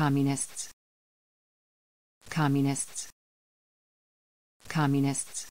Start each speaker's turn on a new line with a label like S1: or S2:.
S1: Communists. Communists. Communists.